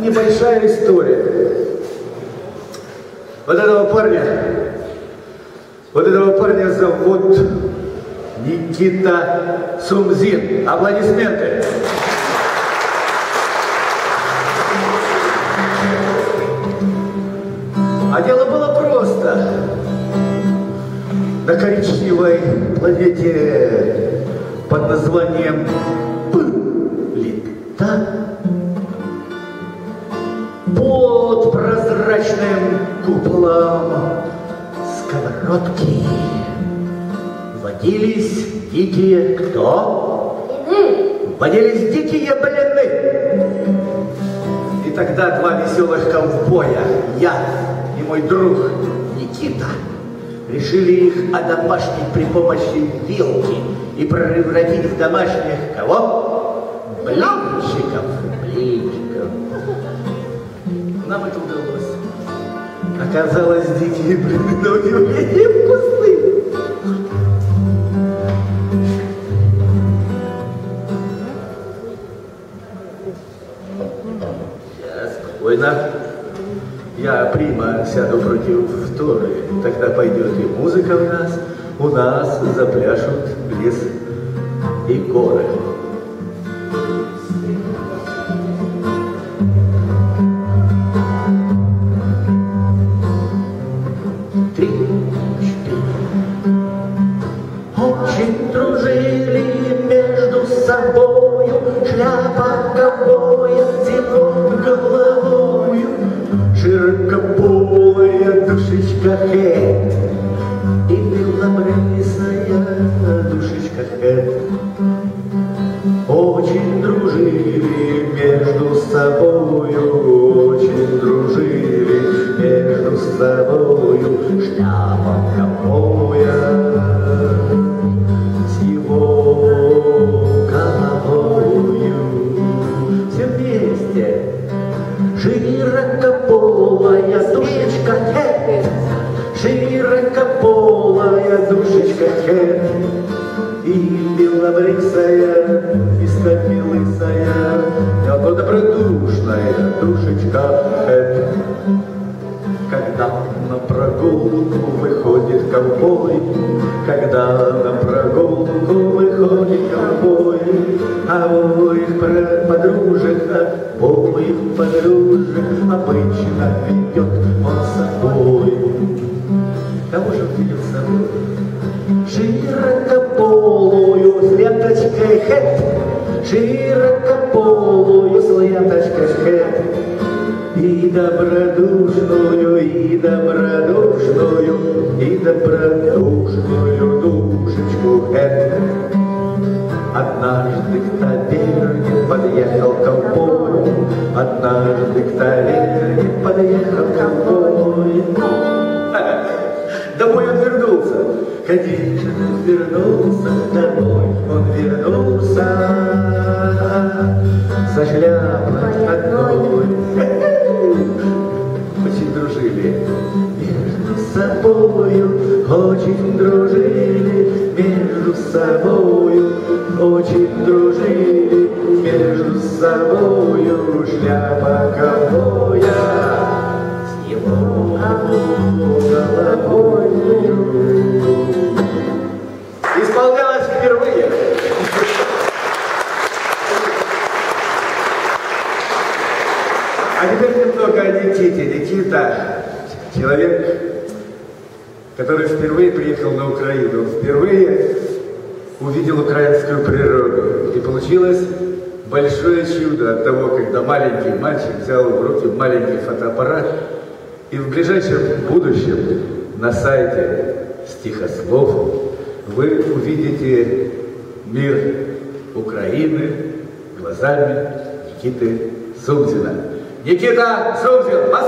небольшая история. Вот этого парня, вот этого парня зовут Никита Сумзин. Аплодисменты. А дело было просто. На коричневой планете под названием Плита куполом сковородки водились дикие кто? Водились дикие блины. И тогда два веселых ковбоя, я и мой друг Никита, решили их одомашнить при помощи вилки и превратить в домашних кого? Блинчиков. Блинчиков. Нам это удалось. Оказалось, дикие блины на удивление вкусные. Спокойно. Я прима сяду против Торы. Тогда пойдет и музыка у нас. У нас запляшут лес и горы. Хэт И белобрысая душечка Хэт Очень дружили между собою Очень дружили между собою. Шляпа ковбоя широкополая душечка Хэт, и белобрысая, и стопилысая, но добродушная душечка Хэт. Когда на прогулку выходит ковбой, Когда на прогулку выходит ковбой, А у их подружек, обоих подружек Обычно ведет хэт, Широкополую с ленточкой хэт, и добродушную, и добродушную, и добродушную душечку Хэт. Однажды к таверне подъехал ковбой, Однажды к таверне подъехал ковбой. Домой он вернулся, конечно, вернулся домой, он вернулся со шляпой одной. Очень дружили. Между собою, очень дружили. Между собою, очень дружили. Между собою шляпа ковбоя. С его А теперь немного о Никите. Никита – человек, который впервые приехал на Украину, впервые увидел украинскую природу. И получилось большое чудо от того, когда маленький мальчик взял в руки маленький фотоаппарат, и в ближайшем будущем на сайте стихослов вы увидите мир Украины глазами Никиты Сумзина. Никита Сумзин, Москва!